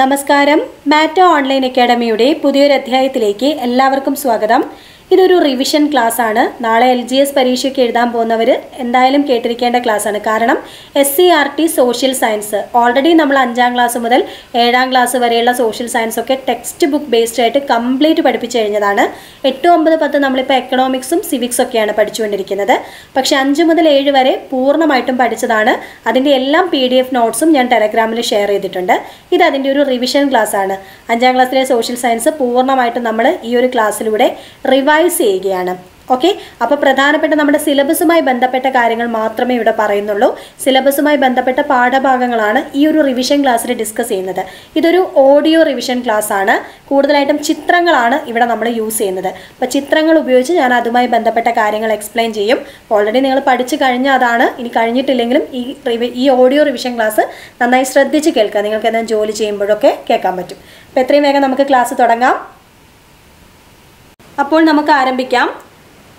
നമസ്കാരം. മാറ്റോ ഓൺലൈൻ അക്കാഡമിയുടെ പുതിയൊരു അധ്യായത്തിലേക്ക് എല്ലാവർക്കും സ്വാഗതം. ഇതൊരു റിവിഷൻ ക്ലാസ് ആണ്. നാളെ എൽ ജി എസ് പരീക്ഷയ്ക്ക് എഴുതാൻ പോകുന്നവർ എന്തായാലും കേട്ടിരിക്കേണ്ട ക്ലാസ് ആണ്. കാരണം S C R T social science already നമ്മൾ അഞ്ചാം ക്ലാസ് മുതൽ ഏഴാം ക്ലാസ് വരെയുള്ള സോഷ്യൽ സയൻസ് ഒക്കെ ടെക്സ്റ്റ് ബുക്ക് ബേസ്ഡ് ആയിട്ട് കംപ്ലീറ്റ് പഠിപ്പിച്ചു കഴിഞ്ഞതാണ്. എട്ട് ഒമ്പത് പത്ത് നമ്മളിപ്പോൾ എക്കണോമിക്സും സിവിക്സ് ഒക്കെയാണ് പഠിച്ചുകൊണ്ടിരിക്കുന്നത്. പക്ഷേ അഞ്ച് മുതൽ ഏഴ് വരെ പൂർണമായിട്ടും പഠിച്ചതാണ്. അതിന്റെ എല്ലാം പി ഡി എഫ് നോട്ട്സും ഞാൻ ടെലഗ്രാമിൽ ഷെയർ ചെയ്തിട്ടുണ്ട്. ഇത് അതിന്റെ ഒരു റിവിഷൻ ക്ലാസ് ആണ്. അഞ്ചാം ക്ലാസ്സിലെ സോഷ്യൽ സയൻസ് പൂർണമായിട്ടും നമ്മൾ ഈ ഒരു ക്ലാസ്സിലൂടെ റിവൈസ് ചെയ്യുകയാണ്. ഓക്കെ അപ്പോൾ പ്രധാനപ്പെട്ട നമ്മുടെ സിലബസുമായി ബന്ധപ്പെട്ട കാര്യങ്ങൾ മാത്രമേ ഇവിടെ പറയുന്നുള്ളൂ. സിലബസുമായി ബന്ധപ്പെട്ട പാഠഭാഗങ്ങളാണ് ഈ ഒരു റിവിഷൻ ക്ലാസ്സിൽ ഡിസ്കസ് ചെയ്യുന്നത്. ഇതൊരു ഓഡിയോ റിവിഷൻ ക്ലാസ് ആണ്. കൂടുതലായിട്ടും ചിത്രങ്ങളാണ് ഇവിടെ നമ്മൾ യൂസ് ചെയ്യുന്നത്. അപ്പോൾ ചിത്രങ്ങൾ ഉപയോഗിച്ച് ഞാൻ അതുമായി ബന്ധപ്പെട്ട കാര്യങ്ങൾ എക്സ്പ്ലെയിൻ ചെയ്യും. ഓൾറെഡി നിങ്ങൾ പഠിച്ചു കഴിഞ്ഞ അതാണ്. ഇനി കഴിഞ്ഞിട്ടില്ലെങ്കിലും ഈ ഈ ഓഡിയോ റിവിഷൻ ക്ലാസ് നന്നായി ശ്രദ്ധിച്ച് കേൾക്കുക. നിങ്ങൾക്ക് എന്തെങ്കിലും ജോലി ചെയ്യുമ്പോഴൊക്കെ കേൾക്കാൻ പറ്റും. അപ്പോൾ എത്രയും വേഗം നമുക്ക് ക്ലാസ് തുടങ്ങാം. അപ്പോൾ നമുക്ക് ആരംഭിക്കാം.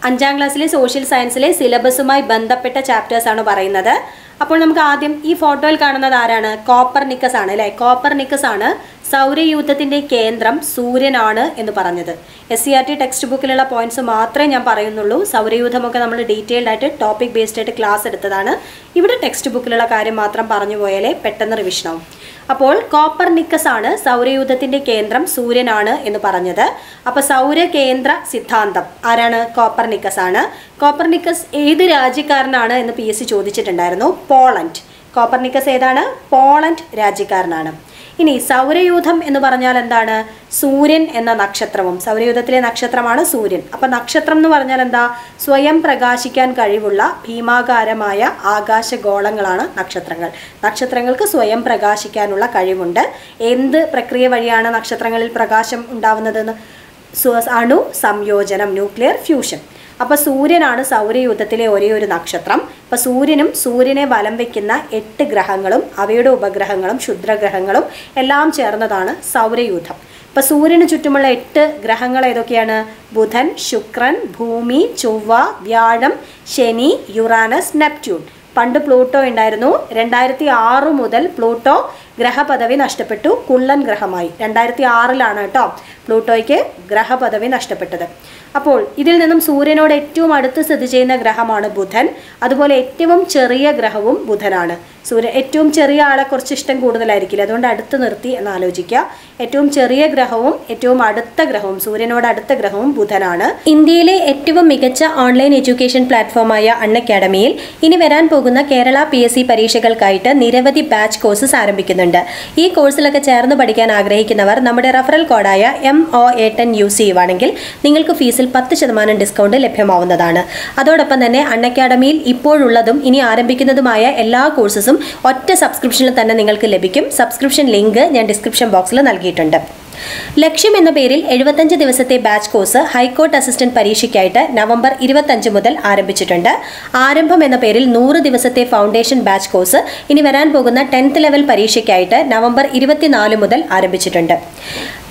അഞ്ചാം ക്ലാസ്സിലെ സോഷ്യൽ സയൻസിലെ സിലബസുമായി ബന്ധപ്പെട്ട ചാപ്റ്റേഴ്സ് ആണ് പറയുന്നത്. അപ്പോൾ നമുക്ക് ആദ്യം ഈ ഫോട്ടോയിൽ കാണുന്നത് ആരാണ്? കോപ്പർ നിക്കസ് ആണ് അല്ലേ? കോപ്പർ നിക്കസ് ആണ് സൗരയൂഥത്തിന്റെ കേന്ദ്രം സൂര്യനാണ് എന്ന് പറഞ്ഞത്. S C R T text ബുക്കിലുള്ള points മാത്രമേ ഞാൻ പറയുന്നുള്ളൂ. സൗരയൂഥമൊക്കെ നമ്മൾ ഡീറ്റെയിൽഡ് ആയിട്ട് ടോപ്പിക് ബേസ്ഡ് ആയിട്ട് ക്ലാസ് എടുത്തതാണ്. ഇവിടെ ടെക്സ്റ്റ് ബുക്കിലുള്ള കാര്യം മാത്രം പറഞ്ഞു പോയാലേ പെട്ടെന്ന് റിവിഷനാവും അപ്പോൾ കോപ്പർ നിക്കസ് ആണ് സൗരയൂഥത്തിന്റെ കേന്ദ്രം സൂര്യനാണ് എന്ന് പറഞ്ഞത്. അപ്പൊ സൗരകേന്ദ്ര സിദ്ധാന്തം ആരാണ്? കോപ്പർ നിക്കസ് ആണ്. കോപ്പർ നിക്കസ് ഏത് രാജ്യക്കാരനാണ് എന്ന് പി എസ് സി ചോദിച്ചിട്ടുണ്ടായിരുന്നു. പോളണ്ട്. കോപ്പർ നിക്കസ് ഏതാണ്? പോളണ്ട് രാജ്യക്കാരനാണ്. ഇനി സൗരയൂഥം എന്ന് പറഞ്ഞാൽ എന്താണ്? സൂര്യൻ എന്ന നക്ഷത്രവും. സൗരയൂഥത്തിലെ നക്ഷത്രമാണ് സൂര്യൻ. അപ്പൊ നക്ഷത്രം എന്ന് പറഞ്ഞാൽ എന്താ? സ്വയം പ്രകാശിക്കാൻ കഴിവുള്ള ഭീമാകാരമായ ആകാശഗോളങ്ങളാണ് നക്ഷത്രങ്ങൾ. നക്ഷത്രങ്ങൾക്ക് സ്വയം പ്രകാശിക്കാനുള്ള കഴിവുണ്ട്. എന്ത് പ്രക്രിയ വഴിയാണ് നക്ഷത്രങ്ങളിൽ പ്രകാശം ഉണ്ടാവുന്നതെന്ന്? അണു സംയോജനം ന്യൂക്ലിയർ ഫ്യൂഷൻ. അപ്പോൾ സൂര്യനാണ് സൗരയൂഥത്തിലെ ഒരേ ഒരു നക്ഷത്രം. അപ്പോൾ സൂര്യനും സൂര്യനെ വലം വയ്ക്കുന്ന എട്ട് ഗ്രഹങ്ങളും അവയുടെ ഉപഗ്രഹങ്ങളും ക്ഷുദ്രഗ്രഹങ്ങളും എല്ലാം ചേർന്നതാണ് സൗരയൂഥം. അപ്പോൾ സൂര്യന് ചുറ്റുമുള്ള എട്ട് ഗ്രഹങ്ങൾ ഏതൊക്കെയാണ്? ബുധൻ ശുക്രൻ ഭൂമി ചൊവ്വ വ്യാഴം ശനി യുറാനസ് നെപ്റ്റ്യൂൺ. പണ്ട് പ്ലൂട്ടോ ഉണ്ടായിരുന്നു. രണ്ടായിരത്തി ആറ് മുതൽ പ്ലൂട്ടോ ഗ്രഹപദവി നഷ്ടപ്പെട്ടു. കുള്ളൻ ഗ്രഹമായി. രണ്ടായിരത്തി ആറിലാണ് കേട്ടോ പ്ലൂട്ടോയ്ക്ക് ഗ്രഹപദവി നഷ്ടപ്പെട്ടത്. അപ്പോൾ ഇതിൽ നിന്നും സൂര്യനോട് ഏറ്റവും അടുത്ത് സ്ഥിതി ചെയ്യുന്ന ഗ്രഹമാണ് ബുധൻ. അതുപോലെ ഏറ്റവും ചെറിയ ഗ്രഹവും ബുധനാണ്. സൂര്യ ഏറ്റവും ചെറിയ ആളെ കുറച്ച് ഇഷ്ടം കൂടുതലായിരിക്കില്ല. അതുകൊണ്ട് അടുത്ത് നിർത്തി എന്ന് ആലോചിക്കുക. ഏറ്റവും ചെറിയ ഗ്രഹവും ഏറ്റവും അടുത്ത ഗ്രഹവും സൂര്യനോട് അടുത്ത ഗ്രഹവും ബുധനാണ്. ഇന്ത്യയിലെ ഏറ്റവും മികച്ച ഓൺലൈൻ എഡ്യൂക്കേഷൻ പ്ലാറ്റ്ഫോമായ അൺ അക്കാഡമിയിൽ ഇനി വരാൻ പോകുന്ന കേരള പി എസ് സി പരീക്ഷകൾക്കായിട്ട് നിരവധി ബാച്ച് കോഴ്സസ് ആരംഭിക്കുന്നുണ്ട്. ഈ കോഴ്സിലൊക്കെ ചേർന്ന് പഠിക്കാൻ ആഗ്രഹിക്കുന്നവർ നമ്മുടെ referral കോഡായ M O A ten U C ആണെങ്കിൽ നിങ്ങൾക്ക് ഫീസിൽ പത്ത് ശതമാനം ഡിസ്കൗണ്ട് ലഭ്യമാവുന്നതാണ്. അതോടൊപ്പം തന്നെ അൺ അക്കാഡമിയിൽ ഇപ്പോഴുള്ളതും ഇനി ആരംഭിക്കുന്നതുമായ എല്ലാ കോഴ്സസും ഒറ്റ സബ്സ്ക്രിപ്ഷനിൽ തന്നെ നിങ്ങൾക്ക് ലഭിക്കും. സബ്സ്ക്രിപ്ഷൻ ലിങ്ക് ഞാൻ ഡിസ്ക്രിപ്ഷൻ ബോക്സിൽ നൽകിയിട്ടുണ്ട്. ലക്ഷ്യം എന്ന പേരിൽ എഴുപത്തഞ്ച് ദിവസത്തെ batch course high court assistant പരീക്ഷയ്ക്കായിട്ട് November ഇരുപത്തഞ്ച് മുതൽ ആരംഭിച്ചിട്ടുണ്ട്. ആരംഭം എന്ന പേരിൽ നൂറ് ദിവസത്തെ ഫൗണ്ടേഷൻ ബാച്ച് കോഴ്സ് ഇനി വരാൻ പോകുന്ന ടെൻത്ത് ലെവൽ പരീക്ഷയ്ക്കായിട്ട് നവംബർ ഇരുപത്തിനാല് മുതൽ ആരംഭിച്ചിട്ടുണ്ട്.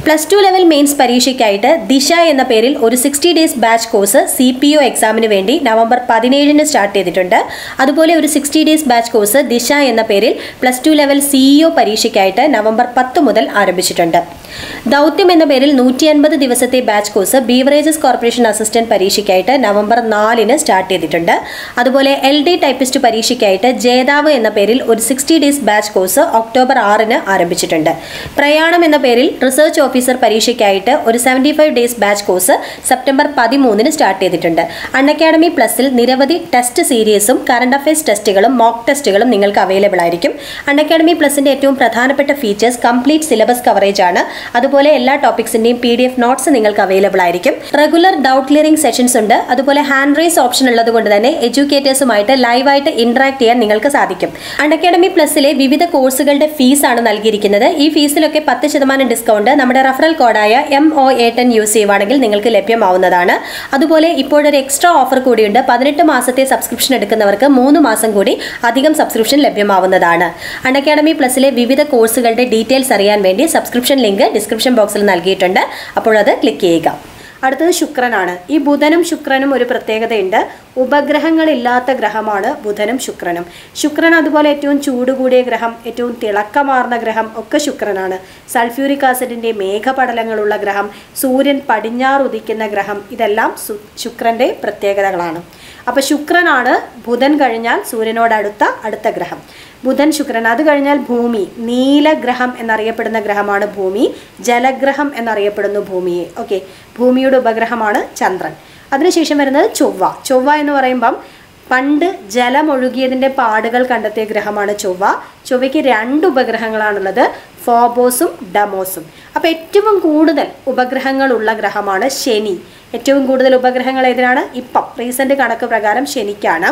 പ്ലസ് ടു ലെവൽ മെയിൻസ് പരീക്ഷയ്ക്കായിട്ട് ദിശ എന്ന പേരിൽ ഒരു sixty days batch course C P O എക്സാമിന് വേണ്ടി നവംബർ പതിനേഴിന് സ്റ്റാർട്ട് ചെയ്തിട്ടുണ്ട്. അതുപോലെ ഒരു sixty days batch course Disha എന്ന പേരിൽ പ്ലസ് ടു ലെവൽ സിഇഒ പരീക്ഷയ്ക്കായിട്ട് നവംബർ പത്ത് മുതൽ ആരംഭിച്ചിട്ടുണ്ട്. ദൗത്യം എന്ന പേരിൽ നൂറ്റി അൻപത് ദിവസത്തെ batch course beverages corporation assistant പരീക്ഷയ്ക്കായിട്ട് November നാലിന് സ്റ്റാർട്ട് ചെയ്തിട്ടുണ്ട്. അതുപോലെ എൽ ഡി ടൈപ്പിസ്റ്റ് പരീക്ഷയ്ക്കായിട്ട് ജേതാവ് എന്ന പേരിൽ ഒരു sixty days batch course October ആറിന് ആരംഭിച്ചിട്ടുണ്ട്. പ്രയാണം എന്ന പേരിൽ റിസർച്ച് ഓഫീസർ പരീക്ഷയ്ക്കായിട്ട് ഒരു seventy five days batch course September പതിമൂന്നിന് സ്റ്റാർട്ട് ചെയ്തിട്ടുണ്ട്. അക്കാഡമി പ്ലസിൽ നിരവധി ടെസ്റ്റ് സീരീസും കറണ്ട് അഫയേഴ്സ് ടെസ്റ്റുകളും മോക്ക് ടെസ്റ്റുകളും നിങ്ങൾക്ക് അവൈലബിൾ ആയിരിക്കും. അക്കാഡമി പ്ലസിന്റെ ഏറ്റവും പ്രധാനപ്പെട്ട ഫീച്ചേഴ്സ് കംപ്ലീറ്റ് സിലബസ് കവറേജ് ആണ്. അതുപോലെ എല്ലാ ടോപ്പിക്സിന്റെയും പി ഡി എഫ് നോട്ട്സ് നിങ്ങൾക്ക് അവൈലബിൾ ആയിരിക്കും. റെഗുലർ ഡൗട്ട് ക്ലിയറിംഗ് സെഷൻസ് ഉണ്ട്. അതുപോലെ ഹാൻഡ് റേസ് ഓപ്ഷൻ ഉള്ളത് കൊണ്ട് തന്നെ എഡ്യൂക്കേറ്റേഴ്സുമായിട്ട് ലൈവായിട്ട് ഇന്ററാക്ട് ചെയ്യാൻ നിങ്ങൾക്ക് സാധിക്കും. അൺ അക്കാഡമി പ്ലസിലെ വിവിധ കോഴ്സുകളുടെ ഫീസ് ആണ് നൽകിയിരിക്കുന്നത്. ഈ ഫീസിലൊക്കെ പത്ത് ശതമാനം ഡിസ്കൗണ്ട് നമ്മുടെ referral കോഡായ M O A ten use ചെയ്യുവാണെങ്കിൽ നിങ്ങൾക്ക് ലഭ്യമാവുന്നതാണ്. അതുപോലെ ഇപ്പോഴൊരു എക്സ്ട്രാ ഓഫർ കൂടിയുണ്ട്. പതിനെട്ട് മാസത്തെ സബ്സ്ക്രിപ്ഷൻ എടുക്കുന്നവർക്ക് മൂന്ന് മാസം കൂടി അധികം സബ്സ്ക്രിപ്ഷൻ ലഭ്യമാവുന്നതാണ്. അൺ അക്കാഡമി പ്ലസിലെ വിവിധ കോഴ്സുകളുടെ ഡീറ്റെയിൽസ് അറിയാൻ വേണ്ടി സബ്സ്ക്രിപ്ഷൻ ലിങ്ക് ഡിസ്ക്രിപ്ഷൻ ബോക്സിൽ നൽകിയിട്ടുണ്ട്. അപ്പോൾ അത് ക്ലിക്ക് ചെയ്യുക. അടുത്തത് ശുക്രനാണ്. ഈ ബുധനും ശുക്രനും ഒരു പ്രത്യേകതയുണ്ട്. ഉപഗ്രഹങ്ങളില്ലാത്ത ഗ്രഹമാണ് ബുധനും ശുക്രനും. ശുക്രൻ അതുപോലെ ഏറ്റവും ചൂട് കൂടിയ ഗ്രഹം ഏറ്റവും തിളക്കമാർന്ന ഗ്രഹം ഒക്കെ ശുക്രനാണ്. സൾഫ്യൂരിക് ആസിഡിന്റെ മേഘപടലങ്ങളുള്ള ഗ്രഹം സൂര്യൻ പടിഞ്ഞാറ് ഉദിക്കുന്ന ഗ്രഹം ഇതെല്ലാം ശുക്രന്റെ പ്രത്യേകതകളാണ്. അപ്പോൾ ശുക്രനാണ് ബുധൻ കഴിഞ്ഞാൽ സൂര്യനോടടുത്ത അടുത്ത ഗ്രഹം. ബുധൻ ശുക്രൻ. അത് കഴിഞ്ഞാൽ ഭൂമി. നീലഗ്രഹം എന്നറിയപ്പെടുന്ന ഗ്രഹമാണ് ഭൂമി. ജലഗ്രഹം എന്നറിയപ്പെടുന്നു ഭൂമിയെ ഓക്കെ. ഭൂമിയുടെ ഉപഗ്രഹമാണ് ചന്ദ്രൻ. അതിനുശേഷം വരുന്നത് ചൊവ്വ. ചൊവ്വ എന്ന് പറയുമ്പം പണ്ട് ജലമൊഴുകിയതിന്റെ പാടുകൾ കണ്ടെത്തിയ ഗ്രഹമാണ് ചൊവ്വ. ചൊവ്വയ്ക്ക് രണ്ട് ഉപഗ്രഹങ്ങളാണുള്ളത്. ഫോബോസും ഡമോസും. അപ്പോൾ ഏറ്റവും കൂടുതൽ ഉപഗ്രഹങ്ങളുള്ള ഗ്രഹമാണ് ശനി. ഏറ്റവും കൂടുതൽ ഉപഗ്രഹങ്ങൾ ഏതിനാണ്? ഇപ്പം. റീസെന്റ് കണക്ക് പ്രകാരം ശനിക്കാണ്.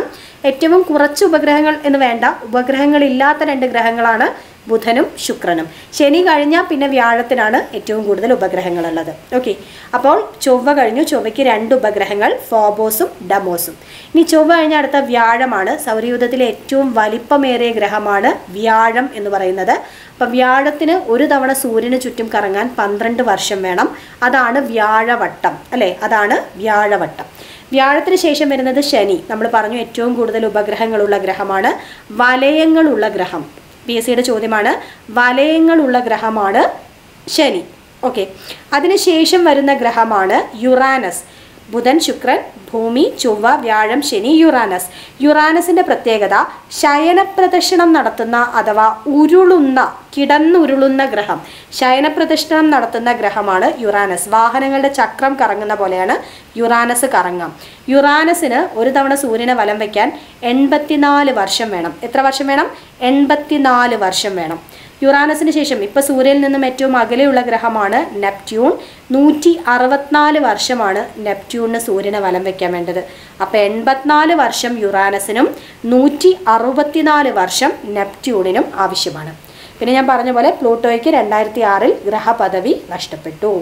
ഏറ്റവും കുറച്ച് ഉപഗ്രഹങ്ങൾ എന്ന് വേണ്ട ഉപഗ്രഹങ്ങളില്ലാത്ത രണ്ട് ഗ്രഹങ്ങളാണ് ബുധനും ശുക്രനും. ശനി കഴിഞ്ഞാൽ പിന്നെ വ്യാഴത്തിനാണ് ഏറ്റവും കൂടുതൽ ഉപഗ്രഹങ്ങളുള്ളത്. ഓക്കെ അപ്പോൾ ചൊവ്വ കഴിഞ്ഞു. ചൊവ്വയ്ക്ക് രണ്ട് ഉപഗ്രഹങ്ങൾ ഫോബോസും ഡമോസും. ഇനി ചൊവ്വ കഴിഞ്ഞ അടുത്ത വ്യാഴമാണ്. സൗരയൂഥത്തിലെ ഏറ്റവും വലിപ്പമേറിയ ഗ്രഹമാണ് വ്യാഴം എന്ന് പറയുന്നത്. അപ്പം വ്യാഴത്തിന് ഒരു തവണ സൂര്യന് ചുറ്റും കറങ്ങാൻ പന്ത്രണ്ട് വർഷം വേണം. അതാണ് വ്യാഴവട്ടം അല്ലേ? അതാണ് വ്യാഴവട്ടം. വ്യാഴത്തിന് ശേഷം വരുന്നത് ശനി. നമ്മൾ പറഞ്ഞു ഏറ്റവും കൂടുതൽ ഉപഗ്രഹങ്ങളുള്ള ഗ്രഹമാണ് വലയങ്ങളുള്ള ഗ്രഹം. പി എസ് സിയുടെ ചോദ്യമാണ് വലയങ്ങളുള്ള ഗ്രഹമാണ് ശനി. ഓക്കെ അതിനുശേഷം വരുന്ന ഗ്രഹമാണ് യുറാനസ് ബുധൻ ശുക്രൻ ഭൂമി ചൊവ്വ വ്യാഴം ശനി യുറാനസ്. യുറാനസിന്റെ പ്രത്യേകത ശയനപ്രദക്ഷിണം നടത്തുന്ന അഥവാ ഉരുളുന്ന കിടന്നുരുളുന്ന ഗ്രഹം. ശയനപ്രദക്ഷിണം നടത്തുന്ന ഗ്രഹമാണ് യുറാനസ്. വാഹനങ്ങളുടെ ചക്രം കറങ്ങുന്ന പോലെയാണ് യുറാനസ് കറങ്ങാം. യുറാനസിന് ഒരു തവണ സൂര്യനെ വലം വയ്ക്കാൻ എൺപത്തിനാല് വർഷം വേണം. എത്ര വർഷം വേണം? എൺപത്തിനാല് വർഷം വേണം. യുറാനസിന് ശേഷം ഇപ്പൊ സൂര്യനിൽ നിന്നും ഏറ്റവും അകലെയുള്ള ഗ്രഹമാണ് നെപ്റ്റ്യൂൺ. നൂറ്റി അറുപത്തിനാല് വർഷമാണ് നെപ്റ്റ്യൂണിന് സൂര്യനെ വലം വെക്കാൻ വേണ്ടത്. അപ്പൊ എൺപത്തിനാല് വർഷം യുറാനസിനും നൂറ്റി അറുപത്തിനാല് വർഷം നെപ്റ്റ്യൂണിനും ആവശ്യമാണ്. പിന്നെ ഞാൻ പറഞ്ഞ പോലെ പ്ലൂട്ടോയ്ക്ക് രണ്ടായിരത്തി ആറിൽ ഗ്രഹപദവി നഷ്ടപ്പെട്ടു.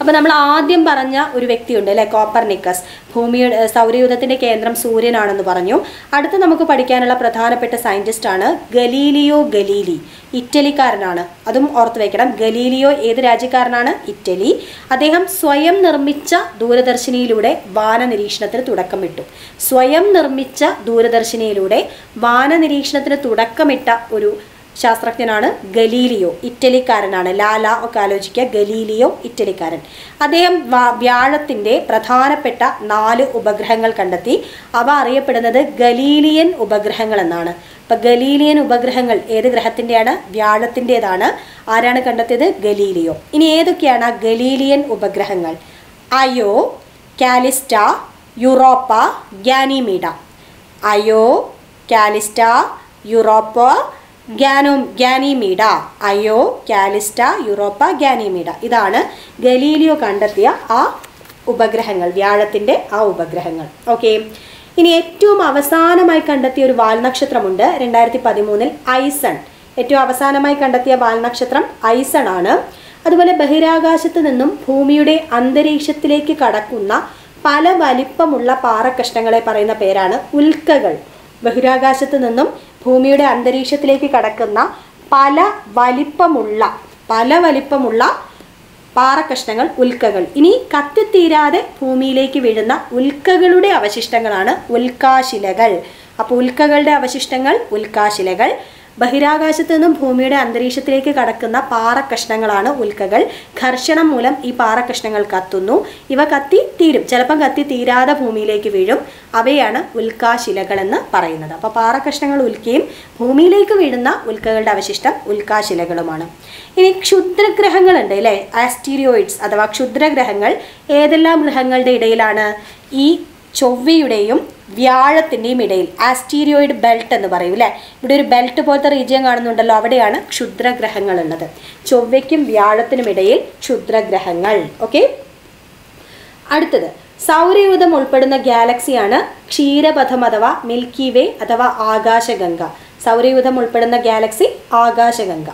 അപ്പോൾ നമ്മൾ ആദ്യം പറഞ്ഞ ഒരു വ്യക്തിയുണ്ട് അല്ലേ? കോപ്പർനിക്കസ്. ഭൂമിയുടെ സൗരയൂഥത്തിന്റെ കേന്ദ്രം സൂര്യനാണെന്ന് പറഞ്ഞു. അടുത്ത് നമുക്ക് പഠിക്കാനുള്ള പ്രധാനപ്പെട്ട സയന്റിസ്റ്റാണ് ഗലീലിയോ ഗലീലി. ഇറ്റലിക്കാരനാണ്. അതും ഓർത്ത് വെക്കണം. ഗലീലിയോ ഏത് രാജ്യക്കാരനാണ്? ഇറ്റലി. അദ്ദേഹം സ്വയം നിർമ്മിച്ച ദൂരദർശിനിയിലൂടെ വാനനിരീക്ഷണത്തിന് തുടക്കമിട്ടു. സ്വയം നിർമ്മിച്ച ദൂരദർശിനിയിലൂടെ വാനനിരീക്ഷണത്തിന് തുടക്കമിട്ട ഒരു ശാസ്ത്രജ്ഞനാണ് ഗലീലിയോ ഇറ്റലിക്കാരനാണ്. ലാല ഒക്കെ ആലോചിക്കുക. ഗലീലിയോ ഇറ്റലിക്കാരൻ. അദ്ദേഹം വ്യാഴത്തിന്റെ പ്രധാനപ്പെട്ട നാല് ഉപഗ്രഹങ്ങൾ കണ്ടെത്തി. അവ അറിയപ്പെടുന്നത് ഗലീലിയൻ ഉപഗ്രഹങ്ങൾ എന്നാണ്. ഇപ്പം ഗലീലിയൻ ഉപഗ്രഹങ്ങൾ ഏത് ഗ്രഹത്തിന്റെയാണ്? വ്യാഴത്തിന്റെതാണ്. ആരാണ് കണ്ടെത്തിയത്? ഗലീലിയോ. ഇനി ഏതൊക്കെയാണ് ഗലീലിയൻ ഉപഗ്രഹങ്ങൾ? Io Callisto Europa Ganymede Io Callisto Europa ഗ്യാനോ Ganymede Io Callisto Europa Ganymede. ഇതാണ് ഗലീലിയോ കണ്ടെത്തിയ ആ ഉപഗ്രഹങ്ങൾ വ്യാഴത്തിന്റെ ആ ഉപഗ്രഹങ്ങൾ. ഓക്കെ ഇനി ഏറ്റവും അവസാനമായി കണ്ടെത്തിയ ഒരു വാൽനക്ഷത്രമുണ്ട് രണ്ടായിരത്തി പതിമൂന്നിൽ ഐസൺ. ഏറ്റവും അവസാനമായി കണ്ടെത്തിയ വാൽനക്ഷത്രം ഐസൺ ആണ്. അതുപോലെ ബഹിരാകാശത്ത് നിന്നും ഭൂമിയുടെ അന്തരീക്ഷത്തിലേക്ക് കടക്കുന്ന പല വലിപ്പമുള്ള പാറക്കഷ്ണങ്ങളെ പറയുന്ന പേരാണ് ഉൽക്കകൾ. ബഹിരാകാശത്ത് നിന്നും ഭൂമിയുടെ അന്തരീക്ഷത്തിലേക്ക് കടക്കുന്ന പല വലിപ്പമുള്ള പല വലിപ്പമുള്ള പാറക്കഷ്ണങ്ങൾ ഉൽക്കകൾ. ഇനി കത്തിത്തീരാതെ ഭൂമിയിലേക്ക് വീഴുന്ന ഉൽക്കകളുടെ അവശിഷ്ടങ്ങളാണ് ഉൽക്കാശിലകൾ. അപ്പോൾ ഉൽക്കകളുടെ അവശിഷ്ടങ്ങൾ ഉൽക്കാശിലകൾ. ബഹിരാകാശത്ത് നിന്നും ഭൂമിയുടെ അന്തരീക്ഷത്തിലേക്ക് കടക്കുന്ന പാറക്കഷ്ണങ്ങളാണ് ഉൽക്കകൾ. ഘർഷണം മൂലം ഈ പാറക്കഷ്ണങ്ങൾ കത്തുന്നു. ഇവ കത്തി തീരും. ചിലപ്പം കത്തി തീരാതെ ഭൂമിയിലേക്ക് വീഴും. അവയാണ് ഉൽക്കാശിലകൾ എന്ന് പറയുന്നത്. അപ്പോൾ പാറക്കഷ്ണങ്ങൾ ഉൽക്കയും ഭൂമിയിലേക്ക് വീഴുന്ന ഉൽക്കകളുടെ അവശിഷ്ടം ഉൽക്കാശിലകളുമാണ്. ഇനി ക്ഷുദ്രഗ്രഹങ്ങളുണ്ട് അല്ലേ? ആസ്റ്റീരിയോയിഡ്സ് അഥവാ ക്ഷുദ്രഗ്രഹങ്ങൾ ഏതെല്ലാം ഗ്രഹങ്ങളുടെ ഇടയിലാണ്? ഈ ചൊവ്വയുടെയും വ്യാഴത്തിന്റെയും ഇടയിൽ ആസ്റ്റീരിയോയിഡ് ബെൽറ്റ് എന്ന് പറയും അല്ലേ ഇവിടെ ഒരു ബെൽറ്റ് പോലത്തെ റീജിയൻ കാണുന്നുണ്ടല്ലോ അവിടെയാണ് ക്ഷുദ്രഗ്രഹങ്ങൾ ഉള്ളത്. ചൊവ്വയ്ക്കും വ്യാഴത്തിനും ഇടയിൽ ക്ഷുദ്രഗ്രഹങ്ങൾ ഓക്കെ? അടുത്തത് സൗരയൂഥം ഉൾപ്പെടുന്ന ഗാലക്സിയാണ് ക്ഷീരപഥം അഥവാ മിൽക്കി വേ അഥവാ ആകാശഗംഗ. സൗരയൂഥം ഉൾപ്പെടുന്ന ഗാലക്സി ആകാശഗംഗ.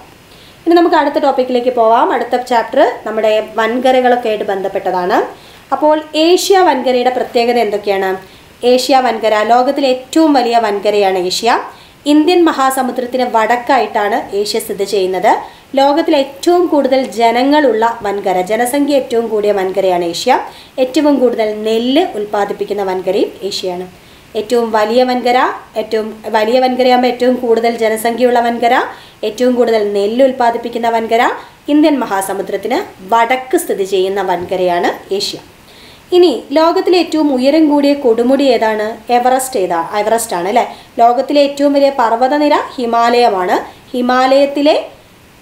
ഇനി നമുക്ക് അടുത്ത ടോപ്പിക്കിലേക്ക് പോവാം. അടുത്ത ചാപ്റ്റർ നമ്മുടെ വൻകരകളൊക്കെ ആയിട്ട് ബന്ധപ്പെട്ടതാണ്. അപ്പോൾ ഏഷ്യ വൻകരയുടെ പ്രത്യേകത എന്തൊക്കെയാണ്? ഏഷ്യ വൻകര ലോകത്തിലെ ഏറ്റവും വലിയ വൻകരയാണ് ഏഷ്യ. ഇന്ത്യൻ മഹാസമുദ്രത്തിന് വടക്കായിട്ടാണ് ഏഷ്യ സ്ഥിതി ചെയ്യുന്നത്. ലോകത്തിലെ ഏറ്റവും കൂടുതൽ ജനങ്ങളുള്ള വൻകര ജനസംഖ്യ ഏറ്റവും കൂടിയ വൻകരയാണ് ഏഷ്യ. ഏറ്റവും കൂടുതൽ നെല്ല് ഉൽപ്പാദിപ്പിക്കുന്ന വൻകരയും ഏഷ്യയാണ്. ഏറ്റവും വലിയ വൻകര ഏറ്റവും വലിയ വൻകരയാകുമ്പോൾ ഏറ്റവും കൂടുതൽ ജനസംഖ്യയുള്ള വൻകര ഏറ്റവും കൂടുതൽ നെല്ല് ഉൽപ്പാദിപ്പിക്കുന്ന വൻകര ഇന്ത്യൻ മഹാസമുദ്രത്തിന് വടക്ക് സ്ഥിതി ചെയ്യുന്ന വൻകരയാണ് ഏഷ്യ. ഇനി ലോകത്തിലെ ഏറ്റവും ഉയരം കൂടിയ കൊടുമുടി ഏതാണ്? എവറസ്റ്റ് ഏതാ? എവറസ്റ്റ് ആണ് അല്ലേ? ലോകത്തിലെ ഏറ്റവും വലിയ പർവതനിര ഹിമാലയമാണ്. ഹിമാലയത്തിലെ